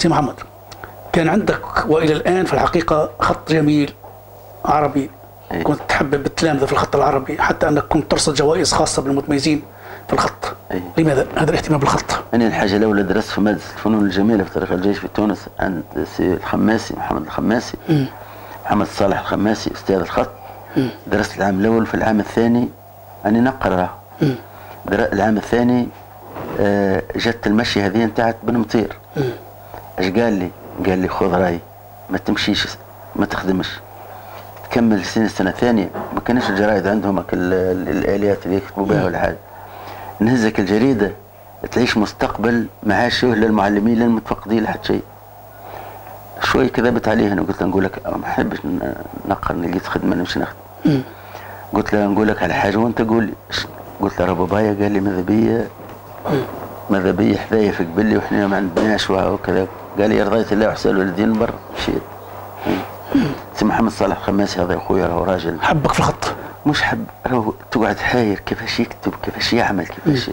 سي محمد كان عندك وإلى الآن في الحقيقة خط جميل عربي إيه. كنت تحبب التلامذه في الخط العربي حتى أنك كنت ترصد جوائز خاصة بالمتميزين في الخط إيه. لماذا هذا الاهتمام بالخط؟ أنا الحاجة الأولى درست في مادة الفنون الجميلة في تاريخ الجيش في تونس عند سي الخماسي محمد الخماسي مم. محمد صالح الخماسي أستاذ الخط درست العام الأول في العام الثاني مم. در- العام الثاني آه، جت المشي هذه نتاعت بن مطير. اش قال لي؟ قال لي خذ راي ما تمشيش ما تخدمش. تكمل سنة السنة الثانية ما كانش الجرايد عندهم الآليات اللي يكتبوا بها ولا حاجة. نهزك الجريدة تعيش مستقبل معاش للمعلمين للمتفقدين لحد شيء. شوي كذبت عليه أنا قلت له نقول لك ما نحبش نقر لقيت خدمه نمشي نخدم. قلت له نقول لك على حاجة وانت قول لي؟ قلت له راه بابايا قال لي ماذا بيا؟ ماذا بيا؟ حذايا في قبلي وحنا ما عندناش وكذا قال لي رضيت الله وحسن الوالدين برا مشيت. سي محمد صالح الخماسي هذا اخويا راهو راجل. حبك في الخط. مش حب راهو تقعد حاير كيفاش يكتب كيفاش يعمل كيفاش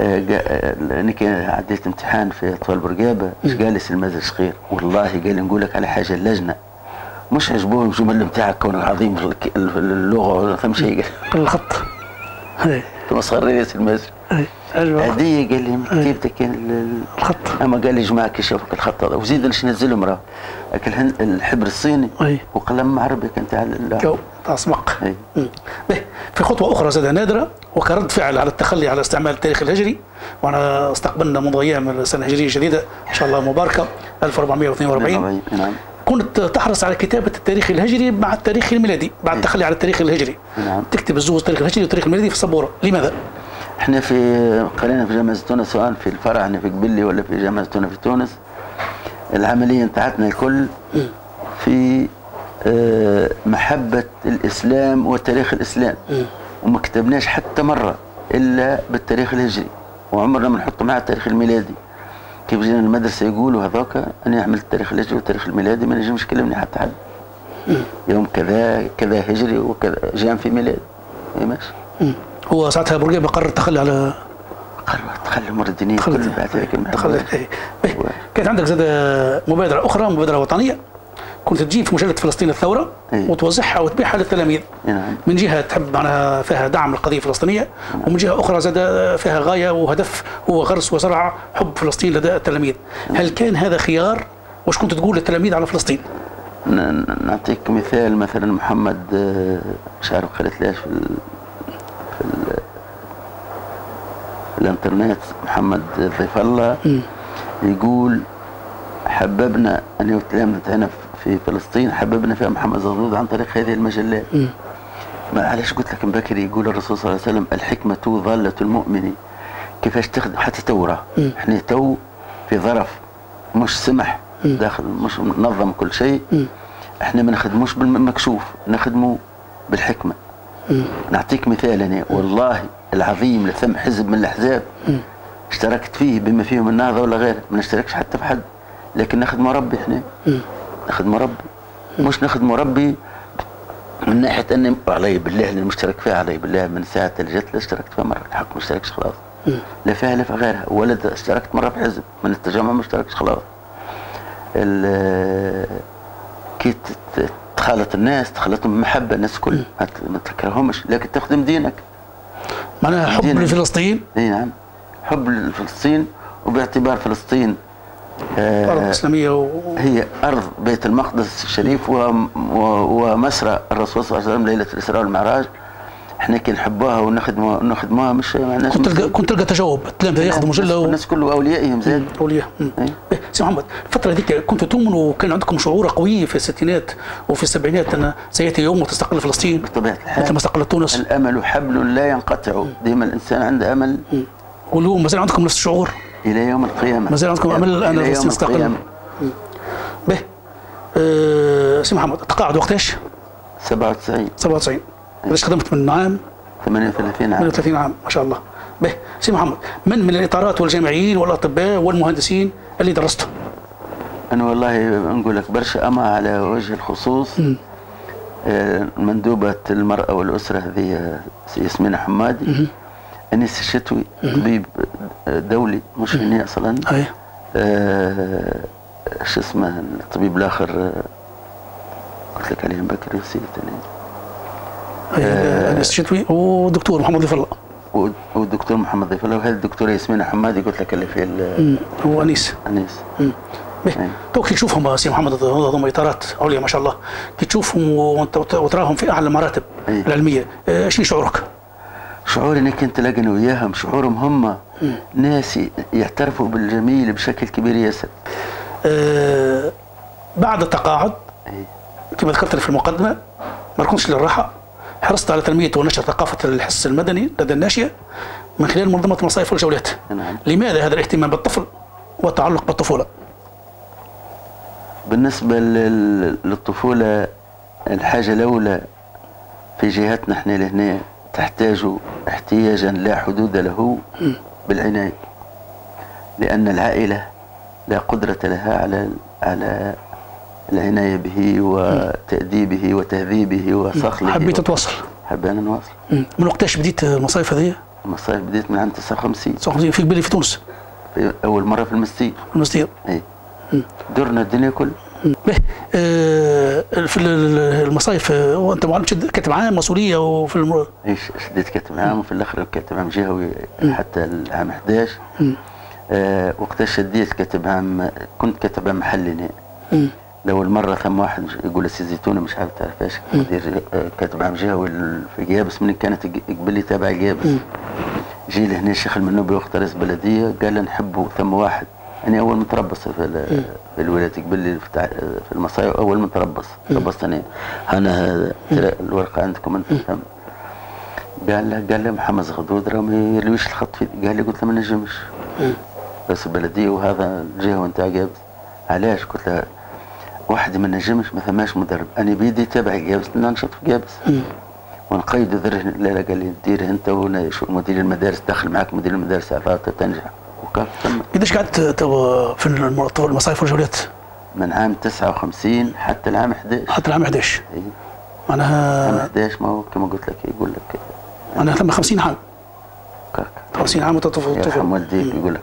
آه، آه، أنا كان عديت امتحان في اطفال برقابة إيش قال لي سي المازل صغير. والله قال لي نقول لك على حاجة اللجنة. مش عجبوهم الجمل نتاعك كونك عظيم اللغة ولا فهم شيء. قال الخط. مسخر لي سي أيوة. هذه قال لي كتيبتك ال- ال- الخط. أما قال لي جماعة كي شافك الخط هذا. وزيد باش ننزلهم راه الحبر الصيني. وقلم عربي كان تاع ال- جو تاع سمق أي. مم. به في خطوة أخرى زادة نادرة وكرد فعل على التخلي على استعمال التاريخ الهجري. وأنا استقبلنا منذ أيام السنة الهجرية الجديدة إن شاء الله مباركة 1442 نعم. كنت تحرص على كتابة التاريخ الهجري مع التاريخ الميلادي بعد التخلي على التاريخ الهجري. نعم. تكتب الزوز التاريخ الهجري والتاريخ الميلادي في السبورة. لماذا؟ إحنا في قرينا في جامعة تونس سواء في الفرع هنا في قبلي ولا في جامعة تونس؟ في تونس. العملية نتاعتنا الكل في آه، محبة الإسلام وتاريخ الإسلام. وما كتبناش حتى مرة إلا بالتاريخ الهجري. وعمرنا ما نحط معاه التاريخ الميلادي. كيف جينا المدرسة يقولوا هذاك أنا عملت التاريخ الهجري والتاريخ الميلادي ما نجمش يكلمني حتى حد. يوم كذا كذا هجري وكذا جام في ميلاد. ماشي هو ساعتها بورقيبة قرر التخلي على قرر تخلي أمور الدنيا تخلي- كل بعد تخلي. إيه. به. كانت عندك زاد مبادرة أخرى مبادرة وطنية كنت تجيب في مجلة فلسطين الثورة إيه. وتوزعها وتبيعها للتلاميذ نعم. من جهة تحب معناها فيها دعم القضية الفلسطينية ومن جهة أخرى زاد فيها غاية وهدف هو غرس وزرع حب فلسطين لدى التلاميذ هل كان هذا خيار وش كنت تقول للتلاميذ على فلسطين نعطيك مثال مثلا محمد مش عارف قالت ليش في. في, ال... في الانترنت محمد ضيف الله يقول حببنا أنا والتلامذة هنا في فلسطين حببنا فيها محمد زغلول عن طريق هذه المجلات. ما علاش قلت لك من بكري؟ يقول الرسول صلى الله عليه وسلم الحكمة ضالة المؤمن. كيفاش تخدم حتى تورا إحنا تو في ظرف مش سمح داخل مش منظم كل شيء. إحنا ما نخدموش بالمكشوف نخدموا بالحكمة. نعطيك مثال أنا والله العظيم لثم حزب من الأحزاب اشتركت فيه بما فيهم النهضة ولا غيره ما نشتركش حتى في حد لكن نخدموا ربي إحنا نخدموا ربي. مش نخدموا ربي من ناحية أني علي بالله اللي مشترك فيها علي بالله من ساعة اللي جت اشتركت فيها مرة الحق ما اشتركش خلاص. لا فيها لا في غيرها ولد اشتركت مرة في حزب من التجمع ما اشتركش خلاص. كي تخالط الناس تخلطهم بمحبه الناس كل. ما تكرههمش. لكن تخدم دينك. معناها حب دينا. لفلسطين؟ إي نعم. حب لفلسطين وباعتبار فلسطين آه، أرض إسلامية و... هي أرض بيت المقدس الشريف و- و- ومسرى الرسول صلى الله عليه وسلم ليلة الإسراء والمعراج. إحنا كي نحبوها ونخدموها ونخدموها مش معناش كنت تلقى كنت تلقى تجاوب. التلامذة ياخذوا مجلة و... الناس كله أوليائهم زاد. أولياء. مم. أي. إيه، سي محمد الفترة هذيك كنت تؤمنوا وكان عندكم شعور قوي في الستينات وفي السبعينات أن سيأتي يوم وتستقل فلسطين؟ بطبيعة الحال. مثل ما استقلت تونس. الأمل حبل لا ينقطع. ديما الإنسان عنده أمل. واليوم ما زال عندكم نفس الشعور؟ إلى يوم القيامة. ما زال عندكم أمل الآن إلى فلسطين يوم تستقل؟ به. آه سي محمد التقاعد وقتاش؟ 97 97 قداش خدمت من عام؟ 38 عام. 38 عام ما شاء الله. به سي محمد من من الإطارات والجامعيين والأطباء والمهندسين اللي درستهم؟ أنا والله نقول لك برشا أما على وجه الخصوص. آه، مندوبة المرأة والأسرة هذه سي ياسمين حمادي. أنيس الشتوي طبيب دولي مش هنا أصلا. آه شو اسمه الطبيب الآخر آه، قلت لك عليه بكري نسيت أنا. آه، انس شتوي ودكتور محمد ضيف الله. والدكتور محمد ضيف الله. وهذه الدكتوره ياسمين حمادي قلت لك اللي في. هو أنيس. أي. تو كي تشوفهم سي محمد هذوما إطارات عليا ما شاء الله. كي تشوفهم وتراهم في أعلى المراتب أي. العلمية. آه، شنو شعورك؟ شعور انك انت تلاقي أنا وياهم. شعورهم هم ناس يعترفوا بالجميل بشكل كبير ياسر آه، بعد التقاعد أي. كما ذكرت في المقدمة ما ركنتش للراحة. حرصت على تنمية ونشر ثقافة الحس المدني لدى الناشئة من خلال منظمة المصايف والجولات نعم. لماذا هذا الاهتمام بالطفل والتعلق بالطفولة؟ بالنسبة لل- للطفولة الحاجة الأولى في جهتنا إحنا لهنا تحتاج احتياجا لا حدود له بالعناية لأن العائلة لا قدرة لها على على العناية به وتأديبه وتهذيبه وصقله حبيت تتواصل حبينا نواصل. من وقتاش بديت المصايف هذه؟ المصايف بديت من عام 59 59 في قبلي في تونس. في أول مرة في المستير. المستير. اي درنا الدنيا كل به. آه، في ال- ال- المصايف آه، وانت معلم شد- كاتب عام مسؤولية وفي الم... إيش شديت كاتب عام وفي الآخر كاتب عام جهوي حتى العام 11 آه وقتها شديت كاتب عام كنت كاتب عام محلي لأول مرة ثم واحد يقول السي زيتونة مش عارف تعرفاش مدير آه، كاتب عام جهوي في جيابس من كانت ج- قبل تابع جيابس. جي لهنا الشيخ المنوبي وقت رئيس بلدية قال لنا نحبوا ثم واحد. أنا أول متربص في, في الولاية قبل في, المصايف أول متربص تربصت هذا ترى الورقة عندكم أنت ثم قال له قال له محمد زغدود راه ما يرلويش الخط في قال لي قلت له ما نجمش. بس البلديه وهذا الجهه نتاع جابس علاش؟ قلت له واحد ما نجمش ما ثماش مدرب. أنا بيدي تابع جابس ننشط في جابس ونقيد ذره لا لا قال لي دير أنت وأنا شو مدير المدارس دخل معك مدير المدارس عفاك تنجح. وكان تم. قديش قعدت تو في الم- المصايف والجولات من عام 59 حتى العام 11 حتى العام 11 إيه. عام معناها 11 ما هو كما قلت لك يقول لك. معناها ثم 50 عام. كاك 50 عام وانت طفل يرحم والديك يقول لك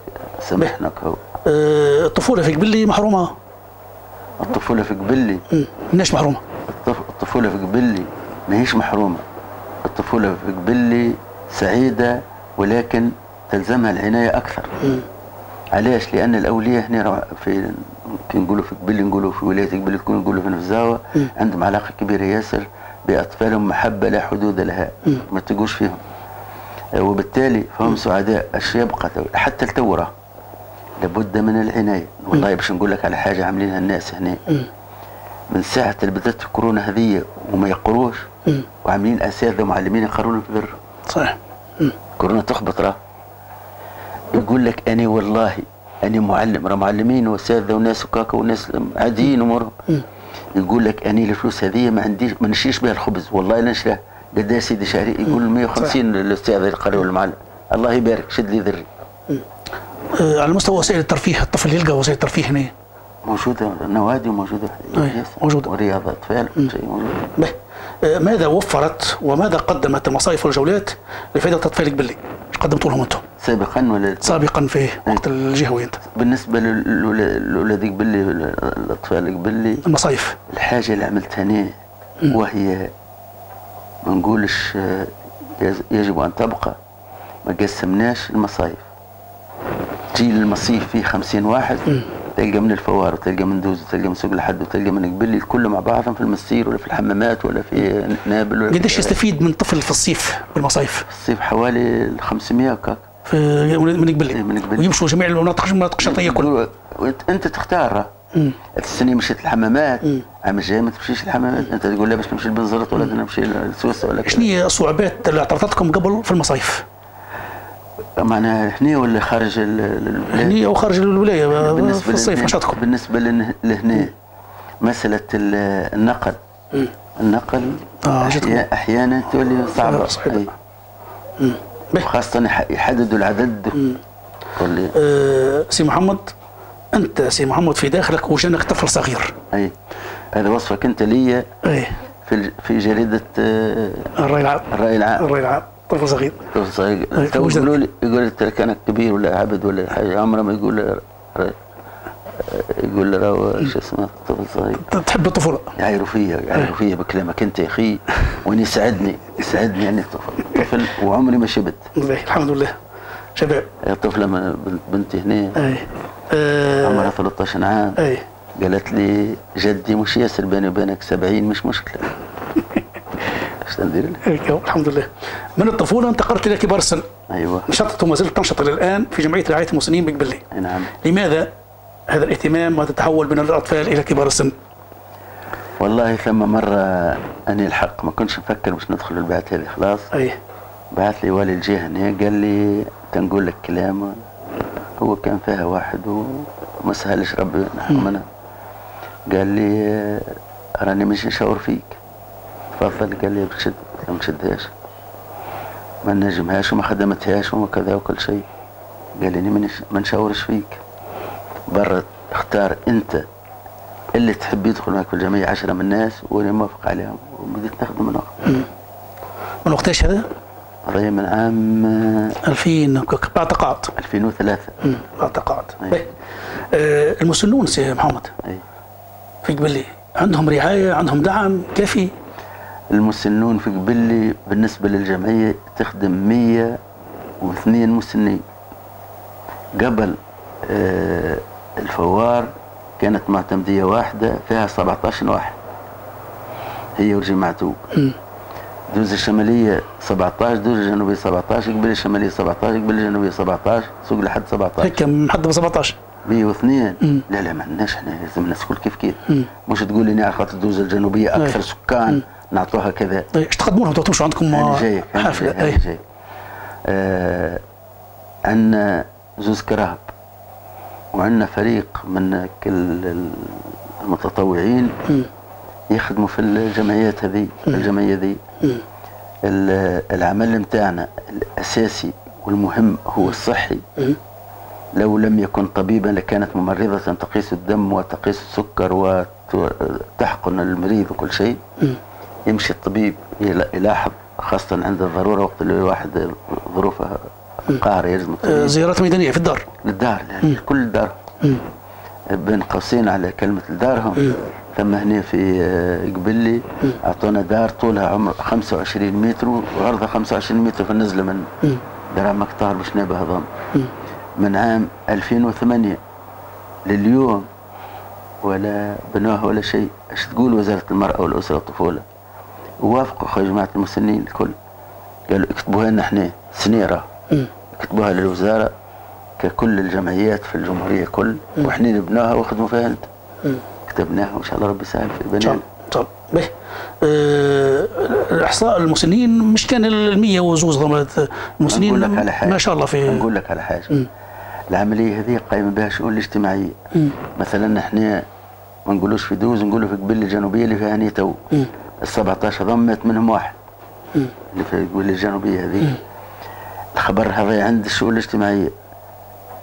سامحنا هو. آه، الطفولة في قبلي محرومة؟ الطفولة في. ليش محرومة؟ الطف- الطفولة في قبلي ما هيش محرومة. الطفولة في قبلي سعيدة ولكن تلزمها العناية أكثر. علاش؟ لأن الأولياء هنا في كي نقولوا في قبلي نقولوا في ولاية قبلي تكون نقولوا في نفزاوة عندهم علاقة كبيرة ياسر بأطفالهم محبة لا حدود لها. ما تقوش فيهم. آه، وبالتالي فهم سعداء. اش يبقى حتى التورة لابد من العناية. والله باش نقول لك على حاجة عاملينها الناس هنا. من ساعة اللي بدأت الكورونا هذه وما يقروش وعاملين أساتذة ومعلمين يقرون في بر. صحيح. كورونا تخبط راه. يقول لك أنا والله أنا معلم راه معلمين وأساتذة وناس وكاكا وناس عاديين أمورهم يقول لك أنا الفلوس هذه ما عنديش ما نشريش بها الخبز. والله لا نشريها. قد سيدي شهري. يقول 150 للأستاذ القارئ والمعلم الله يبارك شد لي ذري. على مستوى وسائل الترفيه الطفل يلقى وسائل الترفيه هنا. أي، ياسر. موجودة. ورياضة أطفال كل شيء موجود. آه، ماذا وفرت وماذا قدمت المصايف والجولات لفائدة اطفال قبلي؟ إيش قدمتوا لهم أنتم؟ سابقا ولا؟ سابقا في وقت الجهوي أنت. بالنسبة للأولاد قبلي الأطفال قبلي المصايف. الحاجة اللي عملتها أنا وهي ما نقولش آه، يجب أن تبقى. ما قسمناش المصايف. جيل المصيف فيه خمسين واحد تلقى من الفوار وتلقى من دوز وتلقى من سوق الحد وتلقى من قبلي الكل مع بعضهم في المسير ولا في الحمامات ولا في نابل ولا قديش في يستفيد من طفل في الصيف بالمصايف الصيف حوالي 500 وكاك. في من قبلي؟ إيه، من قبلي. ويمشوا جميع المناطق المناطق الشرقيه كلها إنت تختار. السنة مشيت الحمامات عام الجاي ما تمشيش الحمامات. إنت تقول لا باش نمشي لبنزرت ولا نمشي لسوسه ولا شنو هي الصعوبات اللي اعترضتكم قبل في المصايف؟ معناها هنا ولا خارج هنا أو خارج الولاية في الصيف نشاطكم بالنسبة لن- لهنا مسألة ال- النقل. النقل آه، جدكم. أحيا- أحيانا تولي صعبه آه، صعبة. أي. به. خاصه يح- يحددوا العدد. تولي آه، سي محمد أنت سي محمد في داخلك وجنك طفل صغير. أي. هذا وصفك أنت لي إيه في في جريدة آه، الراي العام الراي العام الراي العام طفل صغير. صغير. تو وجدت. يقولوا لي يقول لي ترى كانك كبير ولا عبد ولا حاجة عمره ما يقول يقول له راهو شو اسمه طفل صغير. تحب الطفولة. يعايروا فيا يعايروا فيا بكلامك أنت يا أخي وأنا يسعدني يسعدني يعني طفل طفل وعمري ما شبت. الحمد لله. شباب طفلة بنتي هنا. أي. آه، عمرها 13 عام. أي. قالت لي جدي مش ياسر بيني وبينك 70 مش مشكلة. إيش ندير لك؟ هيك هو، الحمد لله. من الطفولة انتقلت إلى كبار السن أيوه. نشطت وما زلت تنشط إلى الآن في جمعية رعاية المسنين بقبلي نعم. لماذا هذا الاهتمام وتتحول من الأطفال إلى كبار السن؟ والله ثم مرة أني الحق ما كنتش نفكر باش ندخل البعثة هذه خلاص. أي. بعث لي والي الجهة هنا قال لي تنقول لك كلام. هو كان فيها واحد وما سهلش ربي يرحمنا قال لي راني مش نشاور فيك. تفضل قال لي بتشد ما تشدهاش. ما نجمهاش وما خدمتهاش وما كذا وكل شيء. قال لي ما نش- ما نشاورش فيك. برا اختار أنت اللي تحب يدخل معك في الجمعية عشرة من الناس وأنا موافق عليهم. وبديت نخدم من وقت من وقتاش هذا؟ هذا من عام آه، 2000 ك- بعد تقاعد 2003 مم، بعد تقاعد. باهي. آه، المسنون سي محمد. أي. في قبلي عندهم رعاية عندهم دعم كافي. المسنون في قبلي بالنسبة للجمعية تخدم 102 مسنين. قبلي آه، الفوار كانت معتمدية واحدة فيها 17 واحد. هي وجماعته دوز الشمالية 17 دوز الجنوبية 17 قبلي الشمالية 17 قبلي الجنوبية 17 سوق لحد 17 هيك محدد ب 17 102 لا لا ما عندناش إحنا لازم الناس الكل كيف. كيف مش تقول لي على خاطر دوز الجنوبية أكثر. سكان. نعطوها كذا. طيب، إيش تقدموا لهم تعطوش عندكم أنا اي جاي. آه عندنا زوز كراهب وعندنا فريق من كل المتطوعين يخدموا في الجمعيات هذه في الجمعية ذي ال- العمل متاعنا الأساسي والمهم هو الصحي. لو لم يكن طبيبا لكانت ممرضة تقيس الدم وتقيس السكر وتحقن المريض وكل شيء. يمشي الطبيب يلا- يلاحظ خاصة عند الضرورة وقت اللي الواحد ظروفه قاهرة يلزم آه، زيارات ميدانية في الدار. للدار يعني كل الدار بين قوسين على كلمة دارهم ثم هنا في آه، قبلي أعطونا دار طولها عمر 25 متر وعرضها 25 متر في النزلة من دار مقطار باش نابه هضم من عام 2008 لليوم ولا بنوها ولا شيء. إيش تقول وزارة المرأة والأسرة والطفولة؟ ووافقوا اخويا جماعة المسنين الكل. قالوا اكتبوها لنا إحنا سنيرة. اكتبوها للوزارة ككل الجمعيات في الجمهورية كل. وإحنا نبناها وخدموا فيها أنت. كتبناها وإن شاء الله ربي يسهل في شاء الله باهي. آه، أحصاء المسنين مش كان ال 100 وزوز المسنين؟ لك على حاجة. ما شاء الله في نقول لك على حاجة. العملية هذه قايمة بها الشؤون الاجتماعية. مثلا إحنا ما نقولوش في دوز نقولوا في قبلي الجنوبية اللي فيها هني تو. ال 17 ضمت منهم واحد. اللي في قبلي الجنوبية هذه. الخبر هذا عند الشؤون الاجتماعية.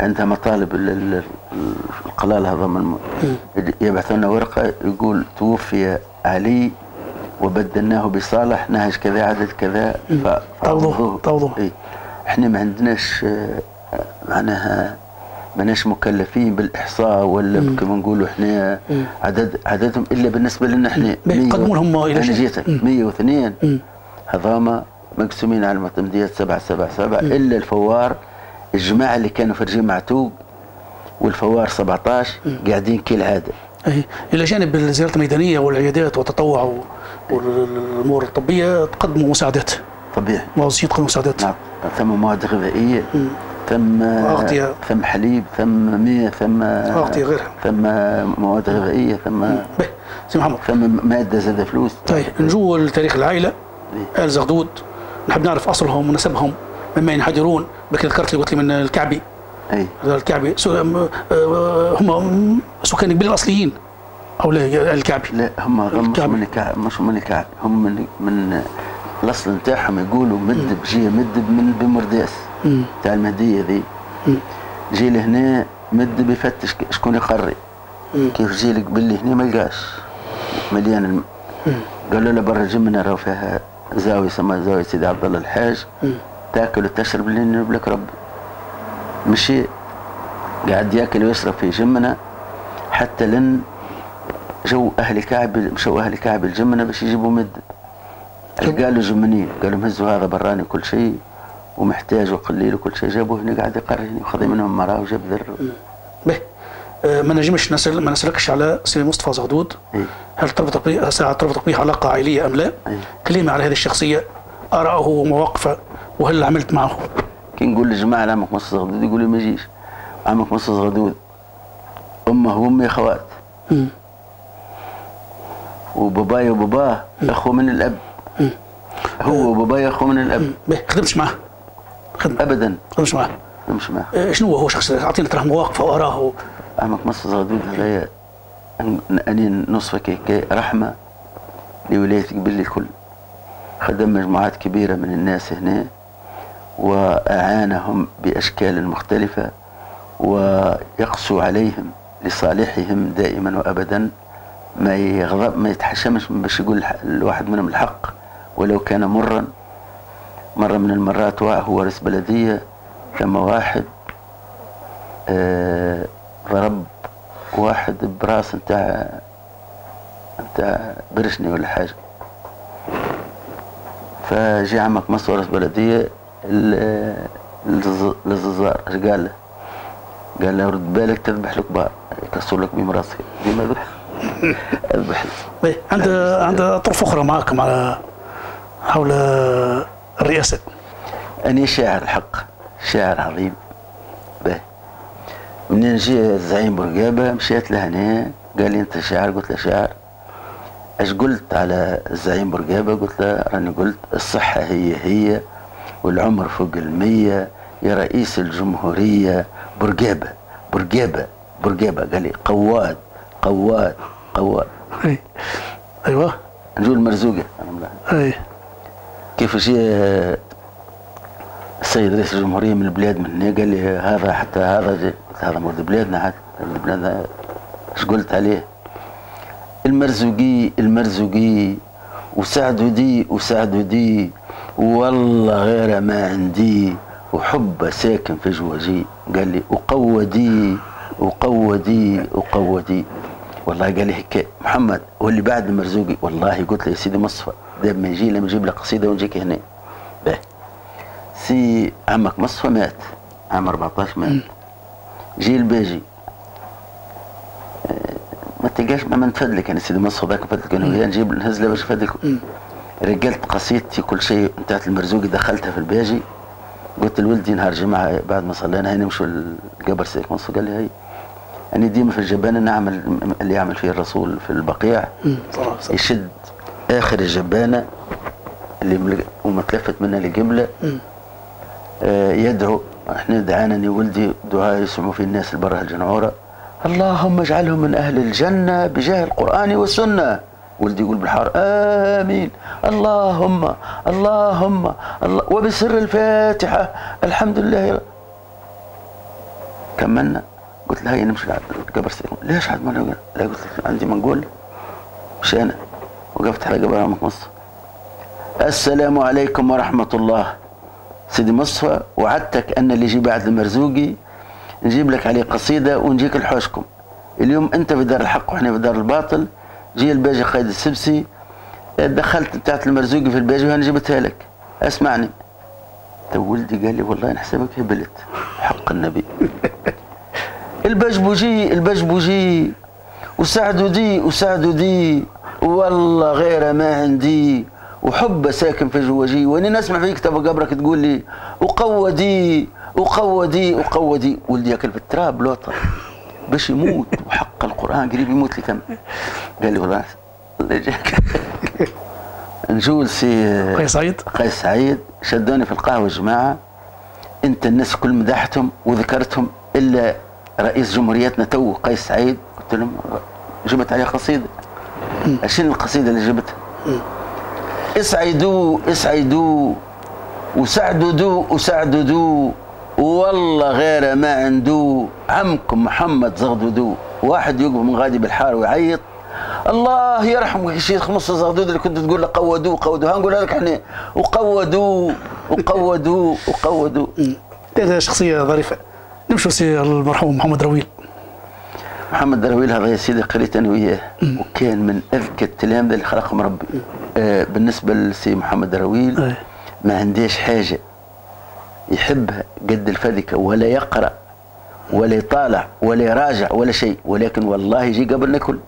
عندها مطالب ال- ال- ال- القلال هذا من يبعثوا لنا ورقة يقول توفي علي وبدلناه بصالح نهج كذا عدد كذا فعوضوه. توضوح. إيه. إحنا ما عندناش آه، معناها ماناش مكلفين بالإحصاء ولا كما نقولوا إحنا عدد عددهم إلا بالنسبة لنا إحنا يقدموا لهم إلى أنا. جيتك 102 هذاما مقسومين على المعتمديات سبعة سبعة سبعة إلا الفوار الجماعة اللي كانوا في رجيم معتوق والفوار 17 قاعدين كالعادة أي. إلى جانب الزيارات الميدانية والعيادات والتطوع والأمور الطبية تقدموا مساعدات. طبيعي. موظفين تقدموا مساعدات. نعم. ثم مواد غذائية. ثم أغطية. ثم حليب ثم مياه ثم أغطية غيرها. ثم مواد غذائية ثم باهي. سي محمد. ثم مادة زاد فلوس. طيب نجو لتاريخ العائلة. آل زغدود. نحب نعرف أصلهم ونسبهم. مما ينحدرون بك ذكرت لي قلت لي من الكعبي. أي الكعبي. آه، هم سكان قبيل الأصليين أو لا الكعبي؟ لا هم مش. من الكعب مش من الكعب. هم من من الأصل نتاعهم يقولوا مدب جي مدب من بمرداس. تاع المهديه ذي. جي لهنا مدب يفتش ك- شكون يقري كيف جي لك باللي هنا ما لقاش. مليان الم... قالوا له برا جمنا راه فيها زاوية سماها زاوية سيدي عبد الله الحاج. تاكل وتشرب اللي ينوب لك ربي مشي. قاعد ياكل ويشرب في جمنا. حتى لن جو أهل كعب مشوا أهل كعب الجمنه باش يجيبوا مد. قالوا جمنين قالوا مهزوا هذا براني كل شيء. ومحتاج وقليل وكل شيء. جابوه هنا قاعد يقرهني وخذ منهم مراه وجاب ذر. به. آه، ما نجمش نسأل ما نسألكش على سي مصطفى زغدود. إيه. هل تربطك به ساعة تربطك به علاقة عائلية أم لا؟ إيه. كلمة على هذه الشخصية آراءه ومواقفه وهل عملت معه؟ كي نقول للجماعه عمك مصطفى غدود يقول لي ما يجيش. عمك مصطفى غدود أمه وأمي أخوات. مم. وبابايا وباباه أخو من الأب. هو وبابايا أخو من الأب. به خدمتش معه. خدمة. ابدا. خدمتش معه مش معه آه، شنو هو شخصية أعطينا ترى مواقفه وآراءه عمك مصطفى غدود هذايا. أن- أني نصفك هيك رحمة لولايه قبل الكل خدم مجموعات كبيرة من الناس هنا وأعانهم بأشكال مختلفة ويقسو عليهم لصالحهم دائما وابدا. ما يغضب ما يتحشمش باش يقول الواحد منهم الحق ولو كان مرا. مرة من المرات وقع هو رئيس بلدية لما واحد آه، ضرب واحد براس نتاع نتاع برشني ولا حاجة. فجي عمك مصر رئيس بلدية إيش قال له؟ قال له رد بالك تذبح الكبار يكسر لك بهم راسك. ديما اذبح اذبح به عند عند طرف أخرى معكم على حول الرئاسة. أنا شاعر الحق شاعر عظيم به. منين جي الزعيم برقابة مشيت لهنا قال لي أنت شاعر؟ قلت له شاعر. إيش قلت على الزعيم برقابة قلت له راني قلت الصحة هي هي والعمر فوق المية يا رئيس الجمهورية. برقابة برقابة برقابة قال لي قواد قواد قواد. أي. أيوه. نقول مرزوقة. أنا كيف جاء السيد رئيس الجمهورية من البلاد من هنا قال لي هذا حتى هذا قلت هذا مولد بلادنا مولد بلادنا. إيش قلت عليه؟ المرزوقي المرزوقي وسعد ودي وسعد ودي والله غير ما عندي وحب ساكن في جواجي قال لي وقودي وقودي وقودي والله قال لي هيك محمد واللي بعد المرزوقي. والله قلت له يا سيدي مصفى داب ما يجي لما نجيب لك قصيدة ونجيك هنا. به سي عمك مصفى مات عام 14 مات. جي الباجي ما تلقاش ما نتفدلك أنا سيدي مصفى ذاك نفدلك أنا نجيب نهز له باش نفدلك رجلت قصيدتي كل شيء نتاعت المرزوقي دخلتها في الباجي. قلت لولدي نهار جمعة بعد ما صلينا هاي نمشوا القبر سيدك مصفى. قال لي هاي. أنا ديما في الجبانة نعمل اللي يعمل فيه الرسول في البقيع. يشد آخر الجبانة اللي مل- ومتلفت منها القبله آه يدعو. إحنا دعانني ولدي دعاء يسمعوا فيه الناس اللي برا الجنعورة. اللهم اجعلهم من أهل الجنة بجاه القرآن والسنة. ولدي يقول بالحار آمين. اللهم اللهم الله وبسر الفاتحة. الحمد لله كملنا. قلت له هيا نمشي على القبر سيدنا ليش ما نقول لا قلت له عندي منقول. مش أنا. وقفت على قبر مصطفى السلام عليكم ورحمة الله. سيدي مصطفى وعدتك أن اللي يجي بعد المرزوقي نجيب لك عليه قصيدة ونجيك لحوشكم. اليوم أنت في دار الحق وإحنا في دار الباطل. جي الباجي قايد السبسي. دخلت بتاعت المرزوقي في الباجي وأنا جبتها لك. اسمعني. تو ولدي قال لي والله نحسبك هبلت حق النبي. البجبوجي البجبوجي وسعدوا دي وسعدوا دي والله غير ما عندي. وحب ساكن في جواجي. واني نسمع في كتاب قبرك تقول لي وقوى دي وقوى دي وقوى دي ولدي ياكل في التراب لوطة. باش يموت. وحق القرآن قريب يموت لي تم قال لي والله الله يجاك نجول سي قيس سعيد. قيس سعيد. شدوني في القهوة جماعة. انت الناس كل مدحتهم وذكرتهم إلا رئيس جمهوريتنا تو قيس سعيد قلت لهم جبت عليه قصيدة. شنو القصيدة اللي جبتها. اسعدوا اسعدوا وسعدوا دو وسعدوا دو. والله غير ما عنده عمكم محمد زغدودو واحد يقف من غادي بالحار ويعيط. الله يرحمك يا شيخ نص زغدود اللي كنت تقول له قودوه قودوه هنقول لك إحنا وقودوه وقودوه وقودوه هذا شخصية ظريفة. نمشوا سي المرحوم محمد رويل محمد دراويل هذا يا سيدي قريت أنا وياه. وكان من أذكى التلامذه اللي خلقهم ربي. آه بالنسبة لسي محمد دراويل أي. ما عنديش حاجة. يحبها قد الفذلكة ولا يقرأ ولا يطالع ولا يراجع ولا شيء. ولكن والله يجي قبل ناكل.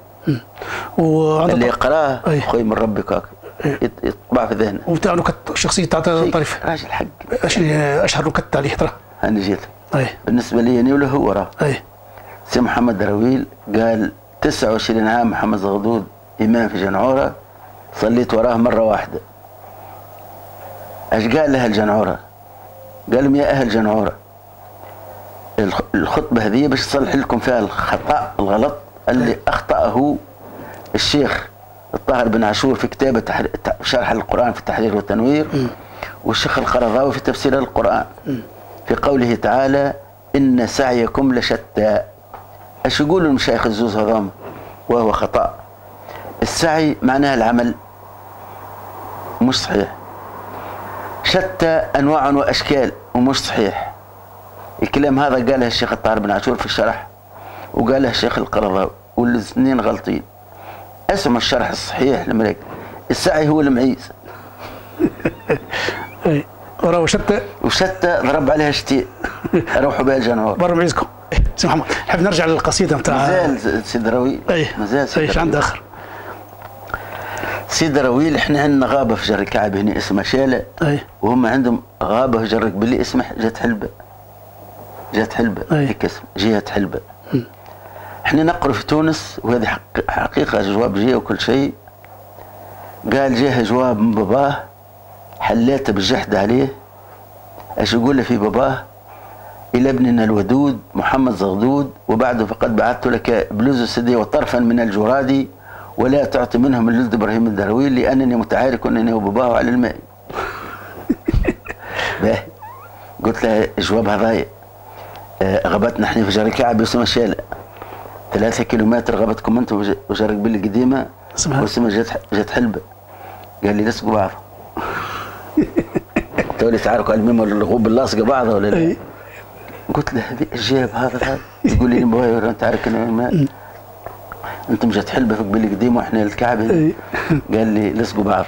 اللي يقرأه. خوي من ربك يت- يطبع في ذهنه. وبتاع نكت شخصية تاع طريف. راجل حق. أشهر نكت عليه ترى؟ أنا جيت. اي بالنسبة لي أنا ولا هو راه. اي سي محمد دراويل قال 29 عام محمد زغدود إمام في جنعورة صليت وراه مرة واحدة. إيش قال لها الجنعورة قال لهم يا أهل جنعورة الخ- الخطبة هذه باش تصلح لكم فيها الخطأ الغلط اللي أخطأه الشيخ الطاهر بن عاشور في ت- شرح القرآن في التحرير والتنوير والشيخ القرضاوي في تفسير القرآن. في قوله تعالى إن سعيكم لشتى. إيش يقولوا المشايخ الزوز هذام وهو خطأ. السعي معناها العمل. مش صحيح. شتى أنواع وأشكال ومش صحيح. الكلام هذا قاله الشيخ الطاهر بن عاشور في الشرح وقاله الشيخ القرضاوي والاثنين غلطين. اسم الشرح الصحيح لملك. السعي هو المعيز. اي وراه شتى وشتى ضرب عليها شتي. روحوا بها الجنوب. برا معيزكم إيه، سي محمد نحب نرجع للقصيدة نتاع مازال سيد رويل اي مازال سيد إيش عند رويل. آخر؟ سيد رويل إحنا عندنا غابة في جر الكعب هنا اسمها شالة. اي وهم عندهم غابة في جر باللي اسمها جات حلبة. جات حلبة أي. هيك اسم جهة حلبة. إحنا نقرا في تونس وهذه حق حقيقة جواب جه وكل شيء. قال جاه جواب من باباه حلاته بالجحد عليه. إيش يقول في باباه؟ إلى ابننا الودود محمد زغدود وبعده فقد بعثت لك بلوز السدي وطرفا من الجراد ولا تعطي منهم اللذ إبراهيم الدرويل لأنني متعارك أنني وباباه على الماء. قلت له جواب هذايا آه، غابتنا إحنا في جري كعب اسمها شالة ثلاثة كيلومتر غابتكم أنتم وج- وجري قبل القديمة اسمها؟ واسمها جت جت حلبة قال لي لصقوا بعض. تولي تعاركوا الميم ولا الغوب اللاصقة بعض ولا لا؟ اي قلت له الجيب هذا هذا يقول لي بابا أنت عارف أنا ما. أنتم جت حلبة في قبل قديم وإحنا الكعب هنا اي قال لي لصقوا بعض.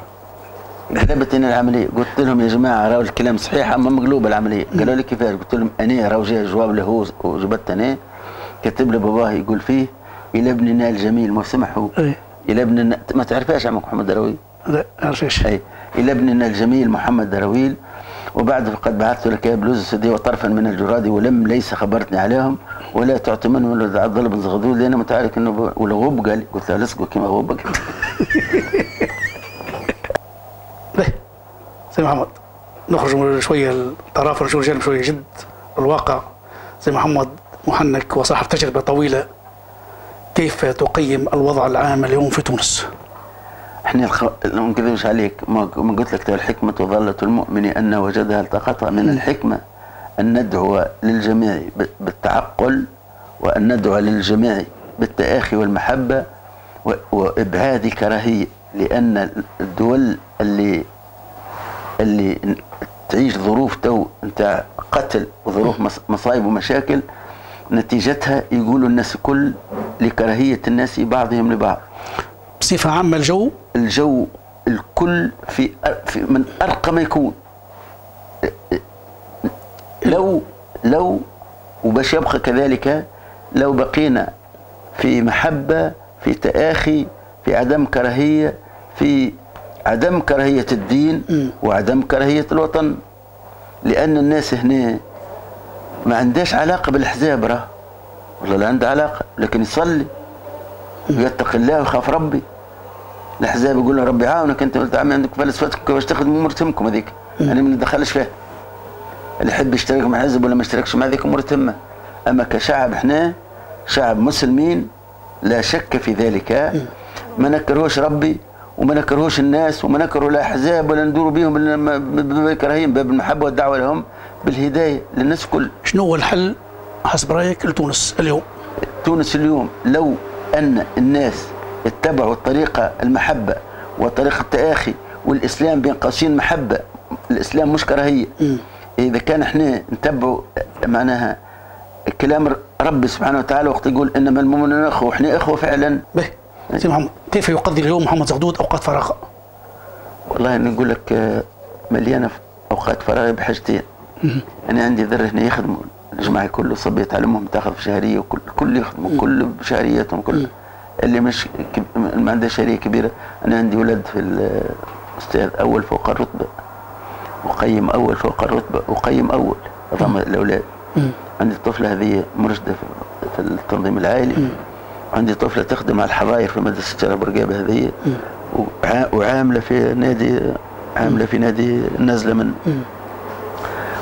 أنا العملية. قلت لهم يا جماعة راهو الكلام صحيح أما مقلوبه العملية. قالوا لي كيفاش؟ قلت لهم أنا راهو جاي جواب له هو وجبت أنا. كتب لي باباه يقول فيه إلى ابننا الجميل ما سمحوا. إلى ابننا ما تعرفهاش عمك محمد دروي؟ لا عارف إيش اي إلى ابننا الجميل محمد درويل وبعد فقد بعثت لك يا بلوز السدي وطرفا من الجراد ولم ليس خبرتني عليهم ولا تعطي منهم ولا عبد الله بن زغدول لأن متعارك إنه ب- والغوب قال قلت له لصقوا كما غوبك به سي محمد نخرج شوية الطرافه نشوف جانب شوية جد الواقع. سي محمد محنك وصاحب تجربة طويلة كيف تقيم الوضع العام اليوم في تونس؟ إحنا الخ... لو ما نكذبش عليك ما ما قلت لك الحكمة ظلة المؤمن أن وجدها التقطها من الحكمة أن ندعو للجميع بالتعقل وأن ندعو للجميع بالتآخي والمحبة. وإبعاد الكراهية لأن الدول اللي اللي تعيش ظروف تو نتاع قتل وظروف مص- مصايب ومشاكل نتيجتها يقولوا الناس كل لكراهية الناس بعضهم لبعض بصفة عامة الجو؟ الجو الكل في, في من أرقى ما يكون. لو لو وباش يبقى كذلك لو بقينا في محبة في تآخي في عدم كراهية في عدم كراهية الدين وعدم كراهية الوطن. لأن الناس هنا ما عندهاش علاقة بالأحزاب راه. والله لا عنده علاقة؟ لكن يصلي ويتقي الله ويخاف ربي. الأحزاب يقول له ربي عاونك انت قلت عمي عندك فلسفتك باش تخدموا مرتمكم هذيك؟ أنا ما ندخلش فيها. اللي يحب يشترك مع حزب ولا ما يشتركش مع ذيك امور تهمه أما كشعب إحنا شعب مسلمين لا شك في ذلك. ما نكرهوش ربي وما نكرهوش الناس وما نكره لا أحزاب ولا ندور بهم بالكراهيم باب المحبة والدعوة لهم بالهداية للناس كل. شنو هو الحل حسب رأيك لتونس اليوم؟ تونس اليوم لو أن الناس اتبعوا الطريقة المحبة وطريقه التآخي والإسلام بين قوسين محبة. الإسلام مش كراهية. إذا كان إحنا نتبعوا معناها كلام ربي سبحانه وتعالى وقت يقول إنما المؤمنون إخوة إحنا إخوة فعلا. به. سي محمد كيف يقضي اليوم محمد زغدود أوقات فراغ؟ والله نقول لك آه، مليانة في أوقات فراغي بحاجتين. أنا عندي ذرة هنا يخدموا الجماعة كله صبية تعلمهم تاخذ في شهرية وكل كل يخدموا كل بشهرياتهم كل اللي مش. ما عنده شهريه كبيرة. أنا عندي ولد في الاستاذ أول فوق الرتبة. وقيم أول فوق الرتبة. وقيم أول. نظام الأولاد. عندي الطفله هذه مرشدة في- التنظيم العائلي عندي طفلة تخدم على الحظاير في مدرسة شارع برقابة هذه. وع- وعاملة في نادي عاملة في نادي نازلة من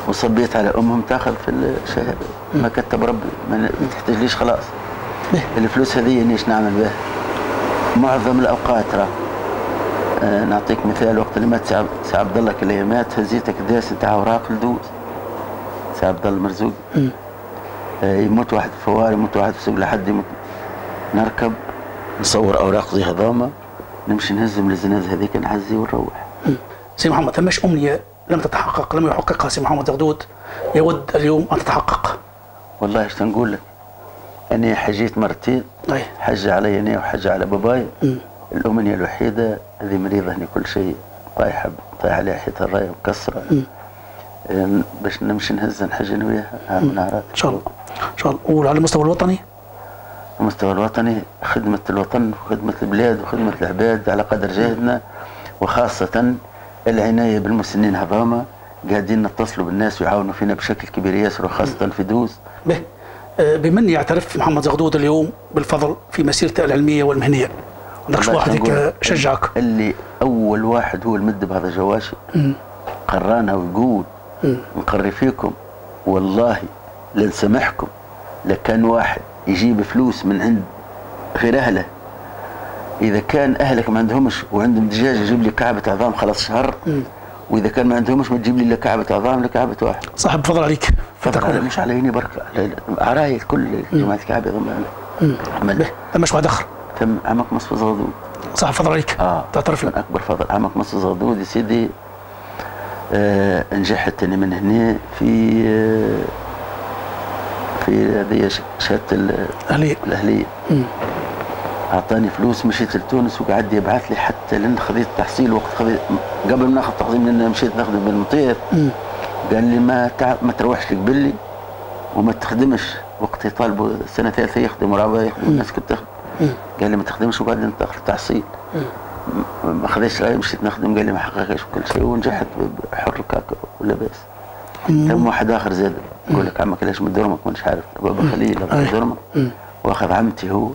وصبيت على أمهم تاخذ في الشهر ما كتب ربي. ما تحتاجليش خلاص. الفلوس هذه نيش نعمل بها؟ معظم الأوقات راه. آه نعطيك مثال وقت اللي مات سي عب- سي عبد الله كي مات هزيتك داس نتاع أوراق لدوز سي عبد الله المرزوق آه يموت واحد في فوار يموت واحد في سوق لحد يموت. نركب نصور أوراق زي هذوما نمشي نهزم الزناد هذيك نعزي ونروح. سي محمد ثماش أمنية لم تتحقق لم يحققها سي محمد زغدود يود اليوم أن تتحقق. والله إيش نقول لك؟ أنا حجيت مرتين حجة علي أنا وحجة على باباي. الأمنية الوحيدة هذه مريضة هني كل شيء طايحة طايحة عليها حيطة الراية مكسرة. باش نمشي نهز نحج أنا وياها عام إن شاء الله. إن شاء الله. وعلى المستوى الوطني؟ المستوى الوطني خدمة الوطن وخدمة البلاد وخدمة العباد على قدر جهدنا وخاصة العناية بالمسنين هذوما قاعدين نتصلوا بالناس ويعاونوا فينا بشكل كبير ياسر وخاصة في دوز. به. بمن يعترف محمد زغدود اليوم بالفضل في مسيرته العلمية والمهنية؟ والله واحد شجعك؟ اللي أول واحد هو المد بهذا جواشي قرأنا ويقول نقري فيكم والله لنسامحكم لكان واحد يجيب فلوس من عند غير أهله. إذا كان أهلك ما عندهمش وعندهم دجاج يجيب لي كعبة عظام خلاص شهر. وإذا كان ما عندهمش ما تجيب لي إلا كعبة عظام لا كعبة واحد. صاحب فضل عليك. على مش على عيني بركه على عرايل كل جماعة كعبة عمل. ثماش واحد اخر ثم عمك مصفى زغدود صاحب فضل عليك. آه. تعترف. من له أكبر فضل. عمك مصر زغدود يا سيدي. آه نجحت أنا من هنا في آه في هذه شهادة ال- اهليه الأهلية. أعطاني فلوس مشيت لتونس وقعد يبعث لي حتى لين خذيت تحصيل وقت خذيت قبل ما ناخذ تقديم لأن مشيت نخدم بالمطير قال لي ما تع... ما تروحش لك بلي وما تخدمش. وقت يطالبوا سنة ثالثة يخدموا رابعه يخدموا الناس كنت تخدم قال لي ما تخدمش وبعدين تاخذ تحصيل ما خذيتش مشيت نخدم قال لي ما حققش كل شيء ونجحت كاكا ولا بأس. تم واحد آخر زاد. يقول لك عمك ليش من درمك مانيش عارف. بابا خليل درمك وأخذ عمتي هو.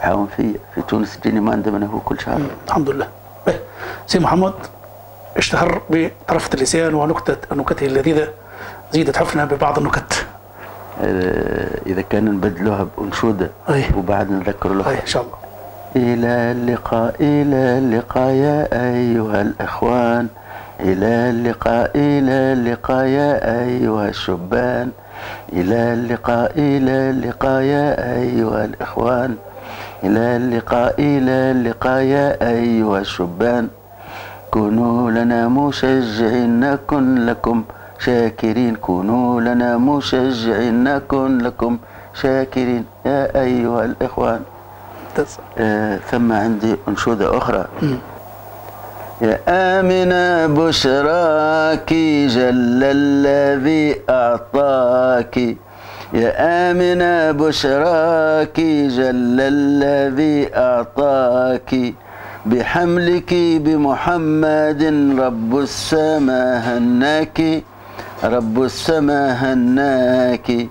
يعاون فيا في تونس تجيني ماندة من هو كل شهر. الحمد لله. به سي محمد اشتهر بطرفة اللسان ونكتة نكته اللذيذة زيدت حفنا ببعض النكت. آه، إذا كان نبدلوها بأنشودة أي. وبعد نذكروا له أي إن شاء الله. إلى اللقاء إلى اللقاء يا أيها الإخوان. إلى اللقاء إلى اللقاء يا أيها الشبان. إلى اللقاء إلى اللقاء يا أيها الإخوان. إلى اللقاء إلى اللقاء يا أيها الشبان. كونوا لنا مشجعين نكن لكم شاكرين. كونوا لنا مشجعين نكن لكم شاكرين يا أيها الإخوان. آه ثم عندي أنشودة أخرى. يا آمنة بشراك جل الذي أعطاك. يا آمنة بشراك جل الذي أعطاك. بحملك بمحمد رب السماء هناك. رب السماء هناك.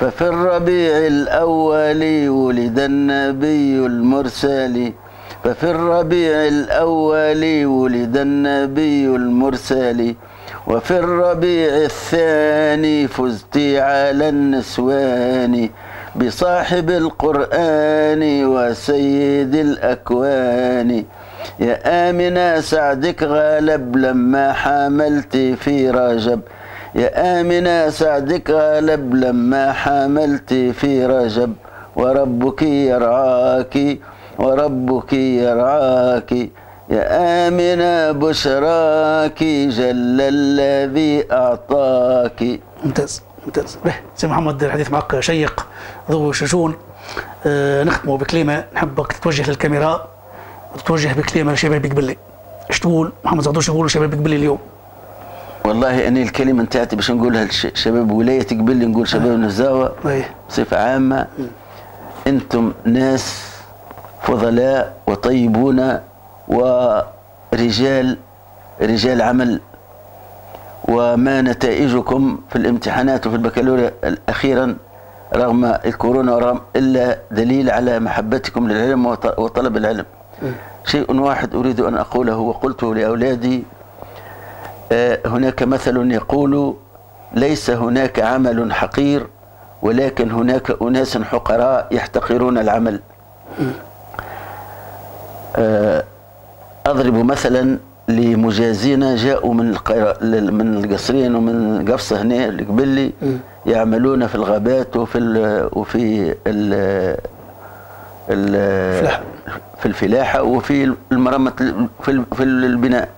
ففي الربيع الأول ولد النبي المرسل. ففي الربيع الأول ولد النبي المرسل. وفي الربيع الثاني فزت على النسوان بصاحب القرآن وسيد الأكوان. يا آمنة سعدك غالب لما حملت في رجب. يا آمنة سعدك غالب لما حملت في رجب. وربك يرعاك وربك يرعاك. يا آمنة بشراك جل الذي أعطاك. ممتاز ممتاز. به سي محمد الحديث معك شيق ضوء شجون. آه نختموا بكلمة نحبك تتوجه للكاميرا وتتوجه بكلمة لشباب قبلي. إيش تقول؟ محمد زغدوش يقول شباب قبلي اليوم؟ والله أني الكلمة نتاعتي باش نقولها لشباب ولايه قبلي نقول شباب النزاوه أيه. بصفة عامة أنتم ناس فضلاء وطيبون ورجال رجال عمل وما نتائجكم في الامتحانات وفي البكالوريا أخيرا رغم الكورونا ورغم إلا دليل على محبتكم للعلم وط- وطلب العلم. شيء واحد أريد أن أقوله وقلته لأولادي آه، هناك مثل يقول ليس هناك عمل حقير ولكن هناك أناس حقراء يحتقرون العمل. أضرب مثلا لمجازين جاءوا من من القصرين ومن قفصه هنا اللي قبلي يعملون في الغابات وفي ال وفي ال ال الفلاحة. في الفلاحة وفي المرمى في ال- في البناء.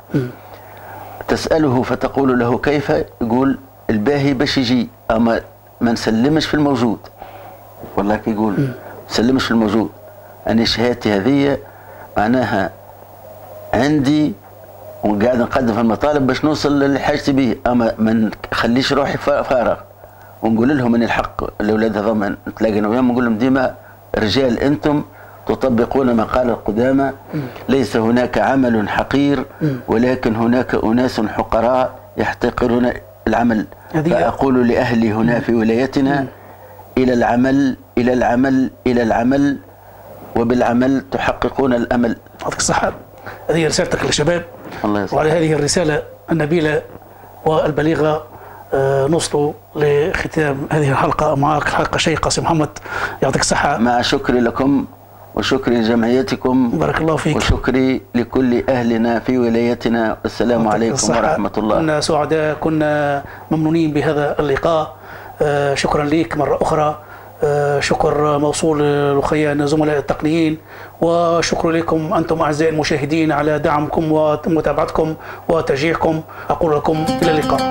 تسأله فتقول له كيف؟ يقول الباهي باش يجي. أما ما نسلمش في الموجود. والله كي يقول سلمش في الموجود. أنا شهادتي هذه معناها عندي وقاعد نقدم في المطالب باش نوصل للي حاجتي به أما ما نخليش روحي فا- فارغ. ونقول لهم من الحق الاولاد هذوما نتلاقى أنا وياهم. نقول لهم ديما رجال أنتم تطبقون ما قال القدامى. ليس هناك عمل حقير ولكن هناك أناس حقراء يحتقرون العمل. فأقول لاهلي هنا في ولايتنا إلى العمل إلى العمل إلى العمل وبالعمل تحققون الأمل. يعطيك الصحة هذه رسالتك للشباب. الله وعلى هذه الرسالة النبيلة والبليغة آه، نوصل لختام هذه الحلقة معك حلقة شيقة سي محمد. يعطيك الصحة. مع شكري لكم وشكري لجمعيتكم. بارك الله فيك. وشكري لكل أهلنا في ولايتنا. والسلام يعطيك عليكم الصحة. ورحمة الله. كنا سعداء كنا ممنونين بهذا اللقاء. آه، شكرا لك مرة أخرى. شكر موصول لأخينا زملاء التقنيين وشكر لكم أنتم أعزائي المشاهدين على دعمكم ومتابعتكم وتشجيعكم. أقول لكم إلى اللقاء.